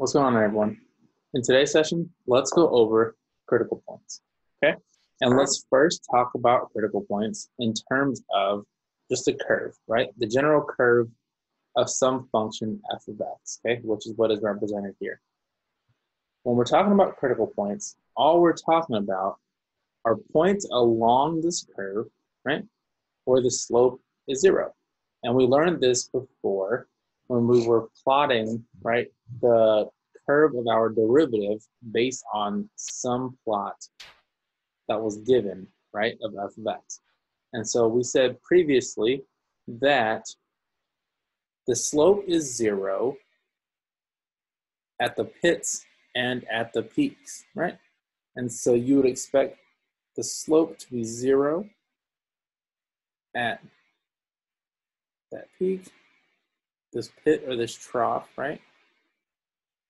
What's going on, everyone? In today's session, let's go over critical points. Okay? And let's first talk about critical points in terms of just a curve, right? The general curve of some function f of x, okay, which is what is represented here. When we're talking about critical points, all we're talking about are points along this curve, right, where the slope is zero. And we learned this before when we were plotting, right, the curve of our derivative based on some plot that was given, right, of f of x. And so we said previously that the slope is zero at the pits and at the peaks, right? And so you would expect the slope to be zero at that peak, this pit or this trough, right?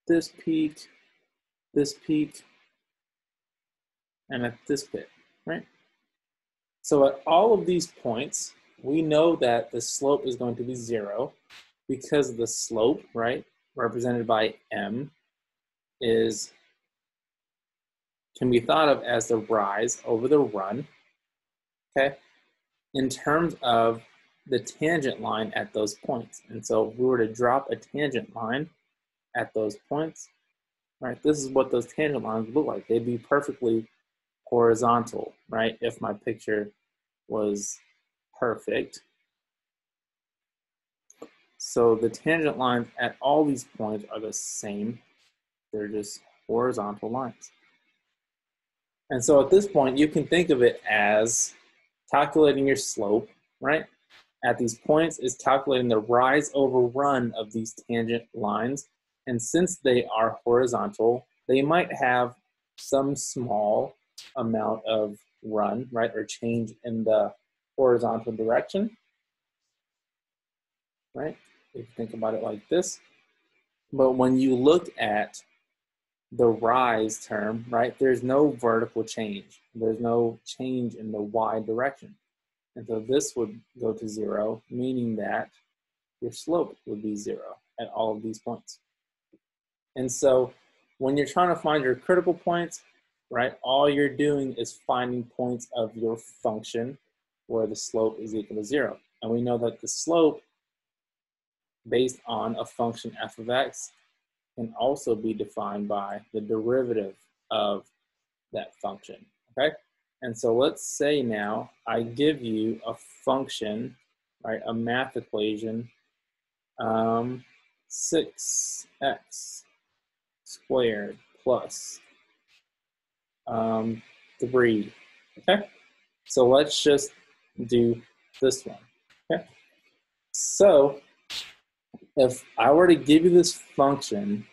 This peak, this peak, and at this pit, right? So at all of these points, we know that the slope is going to be zero because the slope, right, represented by m, is can be thought of as the rise over the run, okay, in terms of the tangent line at those points. And so if we were to drop a tangent line at those points, right, this is what those tangent lines look like. They'd be perfectly horizontal, right, if my picture was perfect. So the tangent lines at all these points are the same. They're just horizontal lines. And so at this point, you can think of it as calculating your slope, right? At these points is calculating the rise over run of these tangent lines. And since they are horizontal, they might have some small amount of run, right, or change in the horizontal direction, right? If you think about it like this. But when you look at the rise term, right, there's no vertical change. There's no change in the y direction. And so this would go to zero, meaning that your slope would be zero at all of these points. And so when you're trying to find your critical points, right, all you're doing is finding points of your function where the slope is equal to zero. And we know that the slope based on a function f of x can also be defined by the derivative of that function, okay? And so let's say now I give you a function, right, a math equation, um, 6x squared plus um, 3, okay? So let's just do this one, okay? So if I were to give you this function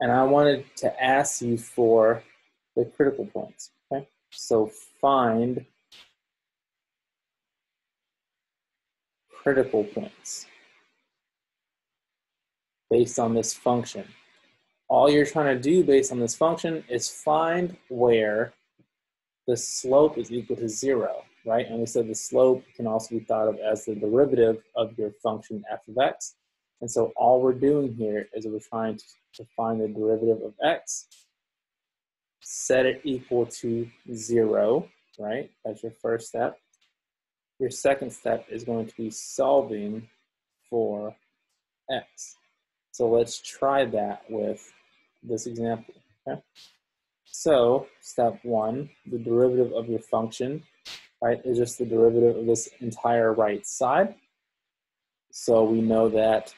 and I wanted to ask you for the critical points? So find critical points based on this function. All you're trying to do based on this function is find where the slope is equal to zero right? And we said the slope can also be thought of as the derivative of your function f of x. And so all we're doing here is we're trying to, find the derivative of x, set it equal to zero, right? That's your first step. Your second step is going to be solving for x. So let's try that with this example, okay? So step one, the derivative of your function right, is just the derivative of this entire right side. So we know that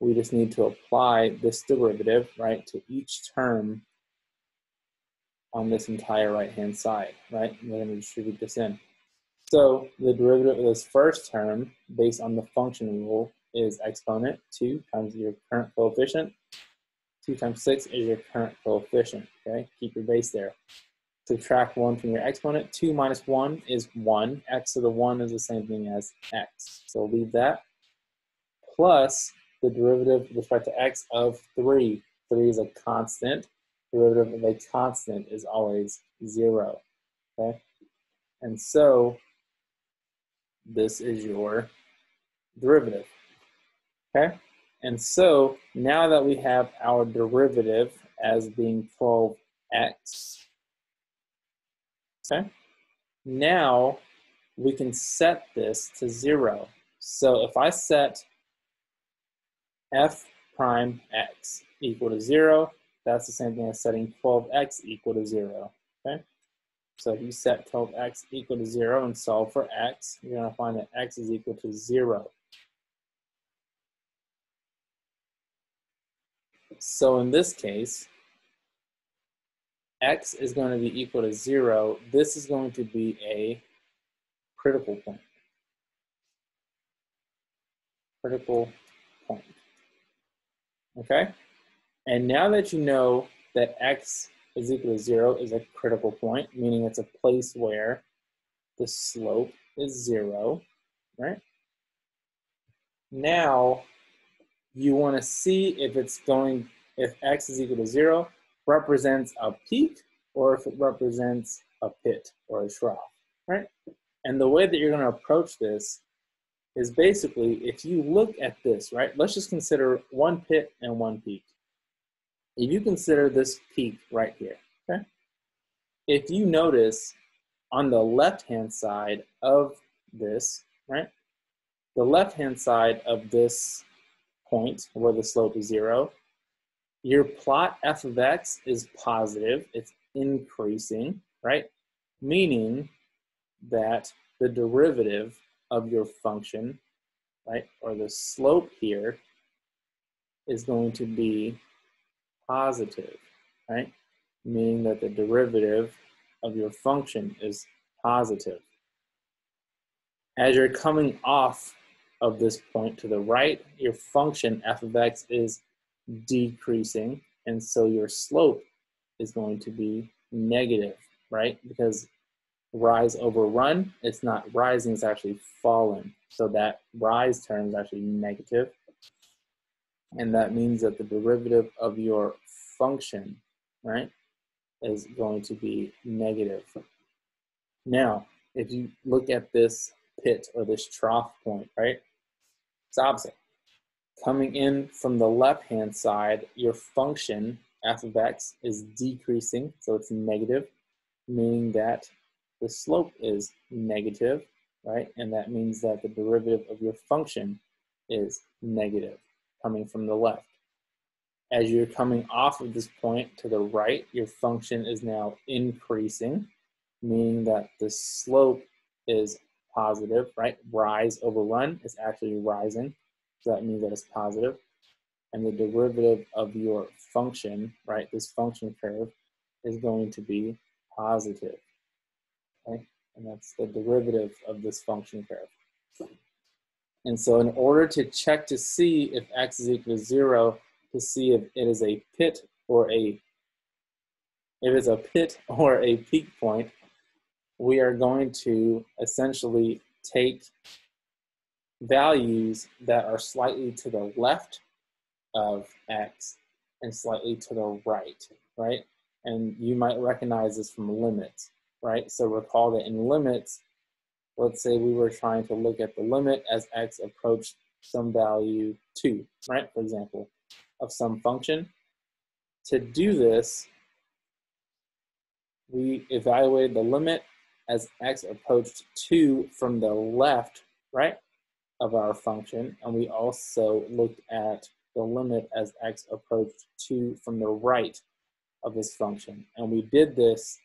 we just need to apply this derivative, right, to each term on this entire right-hand side, right? We're going to distribute this in. So the derivative of this first term, based on the function rule, is exponent 2 times your current coefficient. 2 times 6 is your current coefficient, okay? Keep your base there subtract 1 from your exponent. 2 minus 1 is 1. x to the 1 is the same thing as x. So leave that. Plus the derivative with respect to x of 3. 3 is a constant. Derivative of a constant is always 0. Okay? And so this is your derivative. Okay? And so now that we have our derivative as being 12x, okay, now we can set this to zero. So if I set f prime x equal to zero, that's the same thing as setting 12x equal to zero, okay? So if you set 12x equal to zero and solve for x, you're gonna find that x is equal to zero. So in this case, x is going to be equal to zero. This is going to be a critical point. Critical point. Okay? And now that you know that x is equal to zero is a critical point, meaning it's a place where the slope is zero, right? Now, you want to see if it's going, if x is equal to zero, represents a peak or if it represents a pit or a trough, right? And the way that you're going to approach this is basically if you look at this, right? Let's just consider one pit and one peak. If you consider this peak right here, okay? If you notice on the left-hand side of this, right? The left-hand side of this point where the slope is zero, your plot f of x is positive, it's increasing, right? Meaning that the derivative of your function, right, or the slope here is going to be positive, right? Meaning that the derivative of your function is positive. As you're coming off of this point to the right, your function f of x is decreasing, and so your slope is going to be negative, right? Because rise over run, it's not rising, it's actually falling. So that rise term is actually negative. And that means that the derivative of your function, right, is going to be negative. Now, if you look at this pit or this trough point, right, it's opposite. Coming in from the left-hand side, your function, f of x, is decreasing, so it's negative, meaning that the slope is negative, right? And that means that the derivative of your function is negative, coming from the left. As you're coming off of this point to the right, your function is now increasing, meaning that the slope is positive, right? Rise over run is actually rising. So that means that it's positive. And the derivative of your function, right, this function curve, is going to be positive. Okay? And that's the derivative of this function curve. And so in order to check to see if x is equal to zero, to see if it is a pit or a if it's a pit or a peak point, we are going to essentially take values that are slightly to the left of x and slightly to the right, right? And you might recognize this from limits, right? So recall that in limits, let's say we were trying to look at the limit as x approached some value 2, right, for example, of some function. To do this, we evaluated the limit as x approached 2 from the left, right, of our function, and we also looked at the limit as x approached 2 from the right of this function. And we did this,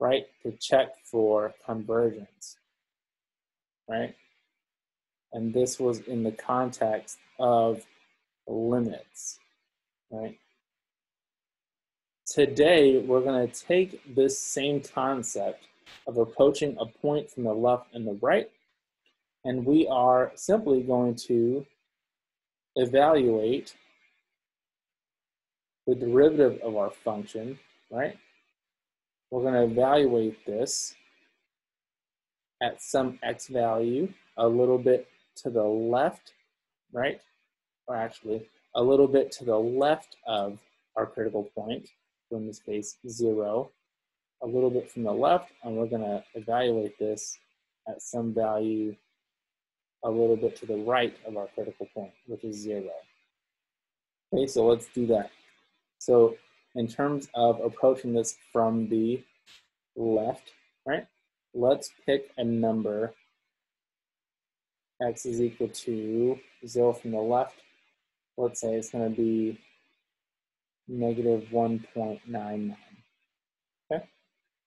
right, to check for convergence, right? And this was in the context of limits, right? Today, we're going to take this same concept of approaching a point from the left and the right and we are simply going to evaluate the derivative of our function, right? We're going to evaluate this at some x value a little bit to the left, right? Or actually, a little bit to the left of our critical point, so in this case, zero, a little bit from the left, and we're going to evaluate this at some value a little bit to the right of our critical point, which is zero. Okay, so let's do that. So in terms of approaching this from the left? Let's pick a number. X is equal to zero from the left. Let's say it's gonna be negative 1.99, okay?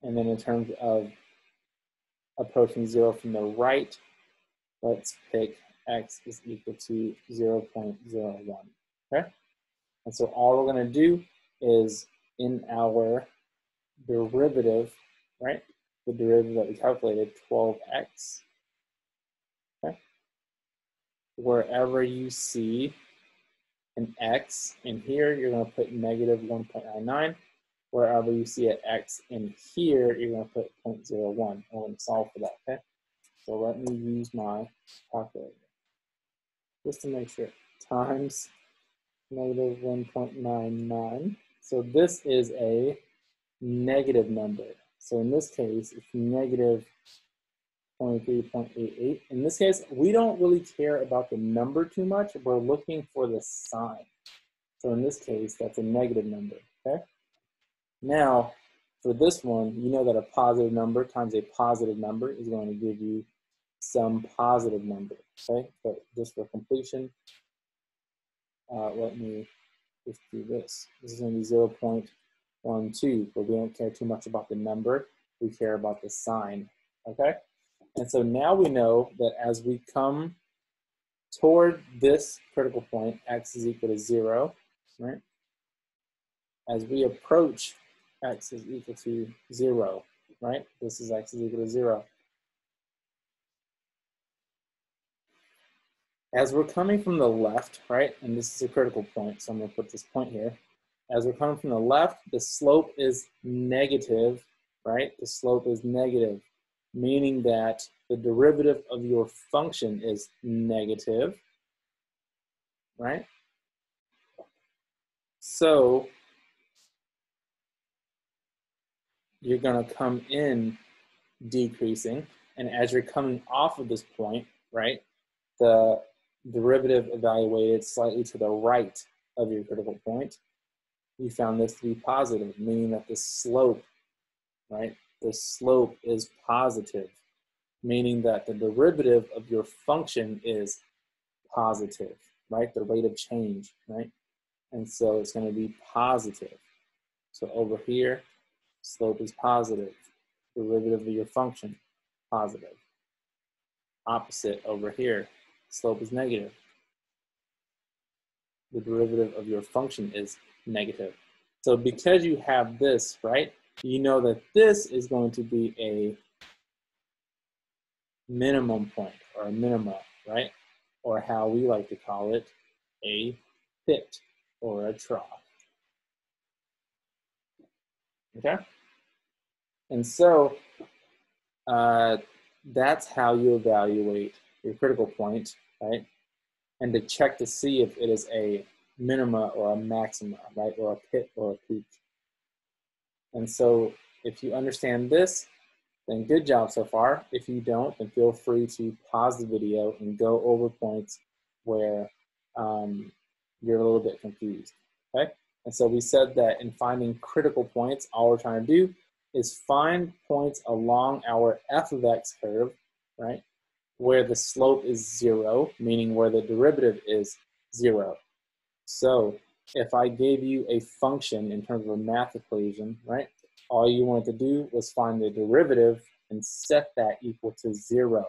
And then in terms of approaching zero from the right, let's pick x is equal to 0.01, okay? And so all we're gonna do is in our derivative, right? The derivative that we calculated, 12x, okay? Wherever you see an x in here, you're gonna put negative 1.99. Wherever you see an x in here, you're gonna put 0.01. I'm gonna solve for that, okay? So let me use my calculator just to make sure. Times negative 1.99. So this is a negative number. So in this case, it's negative 23.88. In this case, we don't really care about the number too much. We're looking for the sign. So in this case, that's a negative number, okay? Now, for this one, you know that a positive number times a positive number is going to give you some positive number, okay? But just for completion, uh, let me just do this. This is going to be 0 0.12, but we don't care too much about the number. We care about the sign, okay? And so now we know that as we come toward this critical point, x is equal to 0, right? As we approach x is equal to 0, right? This is x is equal to 0. As we're coming from the left, right, and this is a critical point, so I'm gonna put this point here. As we're coming from the left, the slope is negative, right? The slope is negative, meaning that the derivative of your function is negative, right? So you're gonna come in decreasing, and as you're coming off of this point, right, the derivative evaluated slightly to the right of your critical point, you found this to be positive, meaning that the slope, right, the slope is positive, meaning that the derivative of your function is positive, right, the rate of change, right? And so it's going to be positive. So over here, slope is positive, derivative of your function, positive. Opposite over here, slope is negative. The derivative of your function is negative. So because you have this, right, you know that this is going to be a minimum point or a minima, right? Or how we like to call it, a pit or a trough. Okay? And so uh, that's how you evaluate your critical point, right? And to check to see if it is a minima or a maxima, right? Or a pit or a peak. And so if you understand this, then good job so far. If you don't, then feel free to pause the video and go over points where um, you're a little bit confused, okay? And so we said that in finding critical points, all we're trying to do is find points along our f of x curve, right? where the slope is zero, meaning where the derivative is zero. So if I gave you a function in terms of a math equation, right, all you wanted to do was find the derivative and set that equal to zero.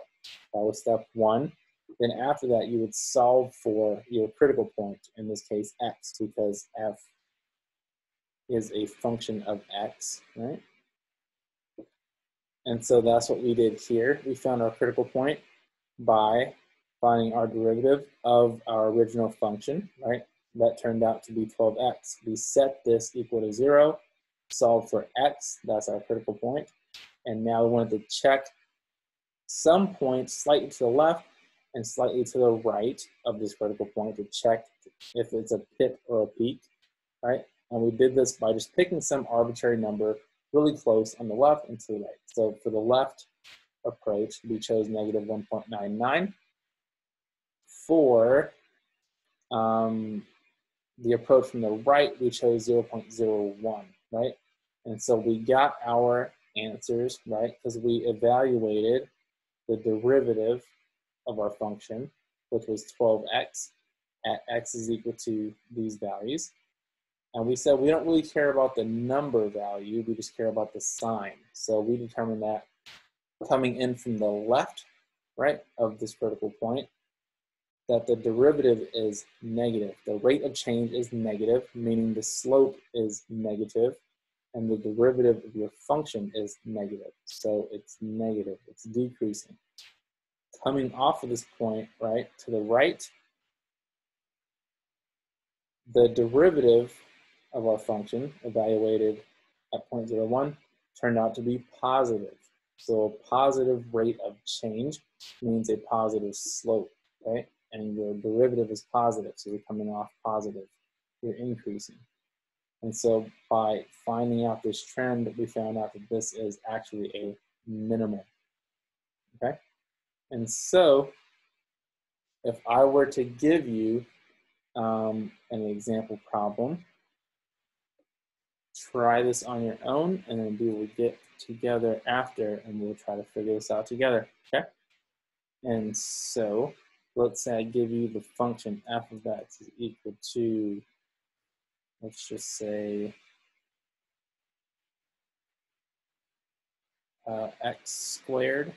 That was step one. Then after that, you would solve for your critical point, in this case, x, because f is a function of x, right? And so that's what we did here. We found our critical point by finding our derivative of our original function, right? That turned out to be 12x. We set this equal to zero, solve for x, that's our critical point. And now we wanted to check some points slightly to the left and slightly to the right of this critical point to check if it's a pit or a peak, right? And we did this by just picking some arbitrary number really close on the left and to the right. So for the left, approach, we chose negative 1.99. For um, the approach from the right, we chose 0.01, right? And so we got our answers, right? Because we evaluated the derivative of our function, which was 12x, at x is equal to these values. And we said we don't really care about the number value, we just care about the sign. So we determined that coming in from the left, right, of this critical point, that the derivative is negative. The rate of change is negative, meaning the slope is negative, and the derivative of your function is negative. So it's negative, it's decreasing. Coming off of this point, right, to the right, the derivative of our function evaluated at 0.01 turned out to be positive. So a positive rate of change means a positive slope, okay? And your derivative is positive, so you're coming off positive, you're increasing. And so by finding out this trend, we found out that this is actually a minimum, okay? And so if I were to give you um, an example problem, try this on your own and then we will get together after and we'll try to figure this out together, okay? And so let's say I give you the function f of x is equal to, let's just say, uh, x squared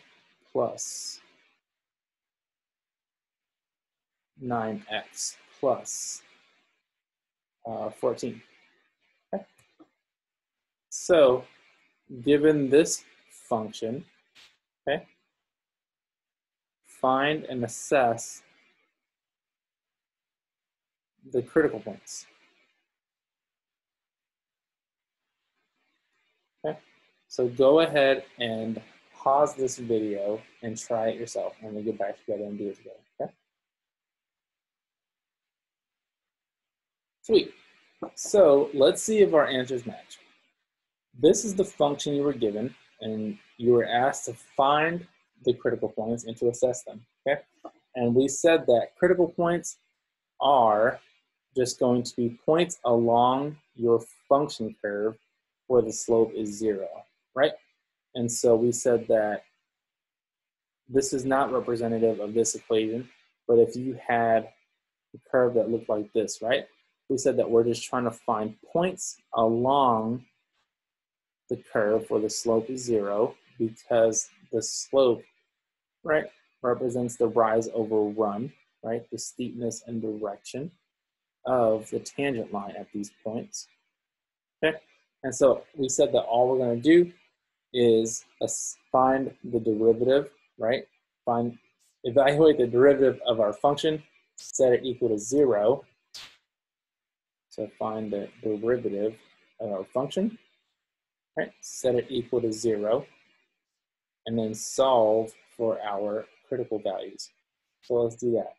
plus 9x plus uh, 14. Okay. So given this function, okay, find and assess the critical points. Okay, so go ahead and pause this video and try it yourself, and we'll get back together and do it together. Okay. Sweet. So let's see if our answers match. This is the function you were given, and you were asked to find the critical points and to assess them, okay? And we said that critical points are just going to be points along your function curve where the slope is zero, right? And so we said that this is not representative of this equation, but if you had a curve that looked like this, right? we said that we're just trying to find points along the curve where the slope is zero because the slope, right, represents the rise over run, right, the steepness and direction of the tangent line at these points. Okay, and so we said that all we're going to do is find the derivative, right? Find, evaluate the derivative of our function, set it equal to zero, so find the derivative of our function, right? Set it equal to zero, and then solve for our critical values. So let's do that.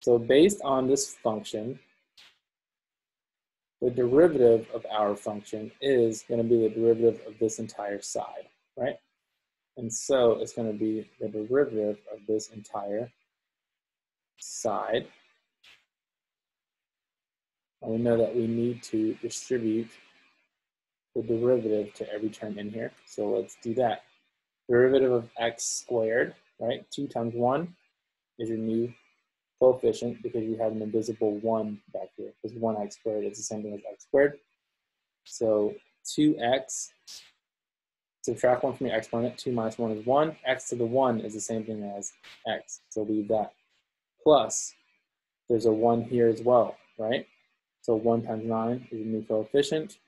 So based on this function, the derivative of our function is going to be the derivative of this entire side, right? And so it's going to be the derivative of this entire side and we know that we need to distribute the derivative to every term in here. So let's do that. Derivative of x squared, right? 2 times 1 is your new coefficient because you have an invisible 1 back here. Because 1x squared is the same thing as x squared. So 2x, subtract 1 from your exponent. 2 minus 1 is 1. x to the 1 is the same thing as x. So leave that. Plus, there's a 1 here as well, right? So 1 times 9 is a new coefficient.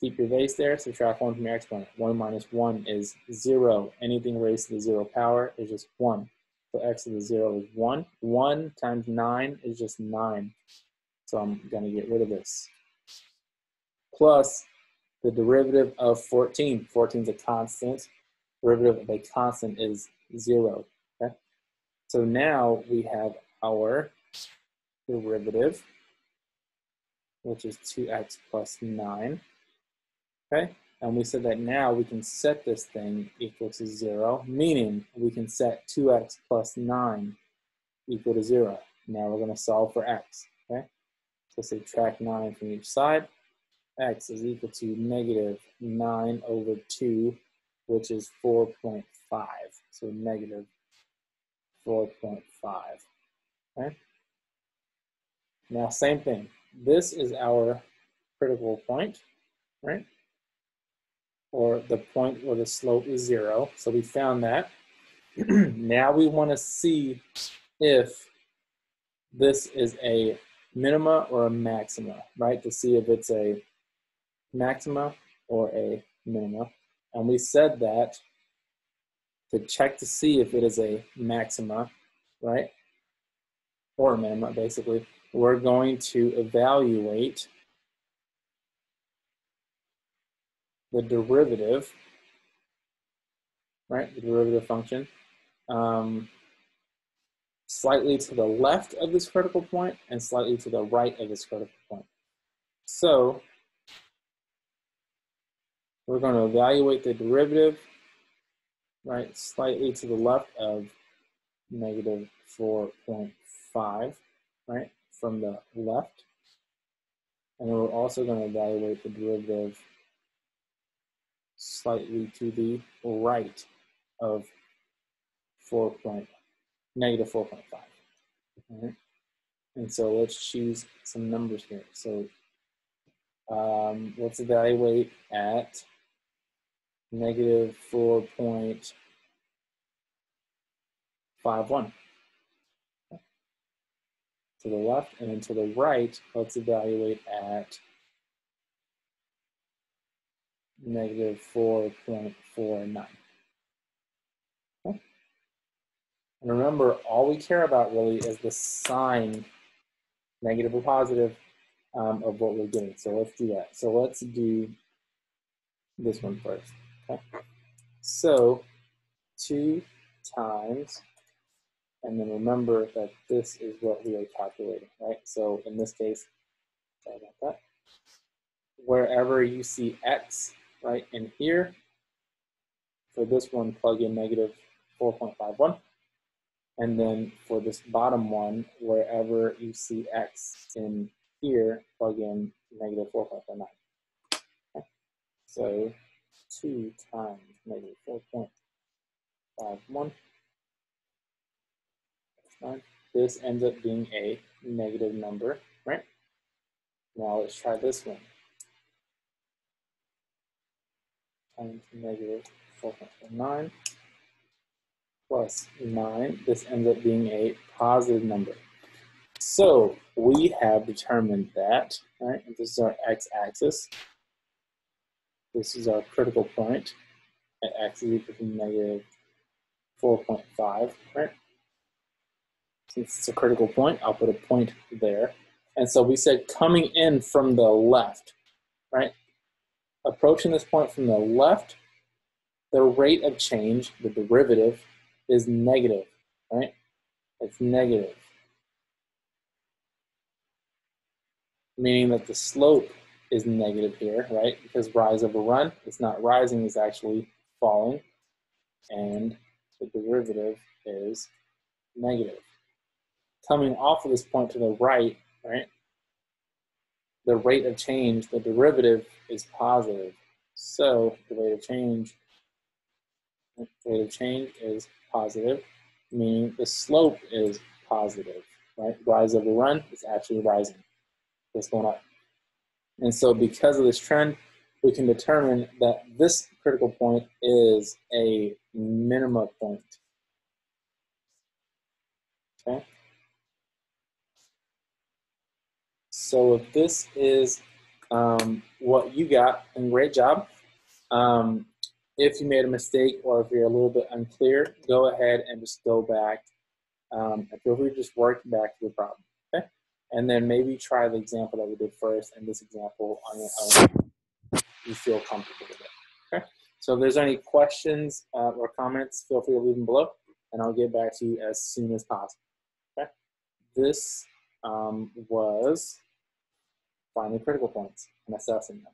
Keep your base there, subtract 1 from your exponent. 1 minus 1 is 0. Anything raised to the 0 power is just 1. So x to the 0 is 1. 1 times 9 is just 9. So I'm going to get rid of this. Plus the derivative of 14. 14 is a constant. Derivative of a constant is 0. Okay? So now we have our derivative which is 2x plus 9. Okay, and we said that now we can set this thing equal to 0, meaning we can set 2x plus 9 equal to 0. Now we're going to solve for x. Okay, So subtract 9 from each side. x is equal to negative 9 over 2, which is 4.5. So negative 4.5. Okay? Now, same thing. This is our critical point, right? Or the point where the slope is zero. So we found that. now we want to see if this is a minima or a maxima, right? To see if it's a maxima or a minima. And we said that to check to see if it is a maxima, right? Or a minima, basically, we're going to evaluate the derivative, right? The derivative function. Um, slightly to the left of this critical point and slightly to the right of this critical point. So we're going to evaluate the derivative, right, slightly to the left of negative 4.5, right, from the left. And we're also going to evaluate the derivative slightly to the right of 4 negative 4.5. Right? And so let's choose some numbers here. So um, let's evaluate at negative 4.51. To the left and then to the right, let's evaluate at negative 4.49. Okay. And remember, all we care about really is the sign, negative or positive, um, of what we're getting. So let's do that. So let's do this one first. Okay. So 2 times, and then remember that this is what we are calculating, right? So in this case, sorry about that. Wherever you see x, right, in here, for this one, plug in negative 4.51. And then for this bottom one, wherever you see x in here, plug in negative 4.49. Okay. So 2 times negative 4.51. This ends up being a negative number, right? Now let's try this one. Times negative 4.49 plus 9. This ends up being a positive number. So we have determined that, right? This is our x-axis. This is our critical point at x is equal to negative 4.5, right? Since it's a critical point, I'll put a point there. And so we said coming in from the left, right? Approaching this point from the left, the rate of change, the derivative, is negative, right? It's negative. Meaning that the slope is negative here, right? Because rise over run, it's not rising, it's actually falling. And the derivative is negative. Coming off of this point to the right, right? The rate of change, the derivative is positive. So the rate of change, the rate of change is positive, meaning the slope is positive, right? Rise over run is actually rising. It's going up. And so because of this trend, we can determine that this critical point is a minima point. Okay? So if this is um, what you got, and great job. Um, if you made a mistake or if you're a little bit unclear, go ahead and just go back um, and feel free to just work back to the problem. Okay? And then maybe try the example that we did first and this example on your own. You feel comfortable with it. Okay? So if there's any questions uh, or comments, feel free to leave them below and I'll get back to you as soon as possible. Okay? This um, was finding critical points and assessing them.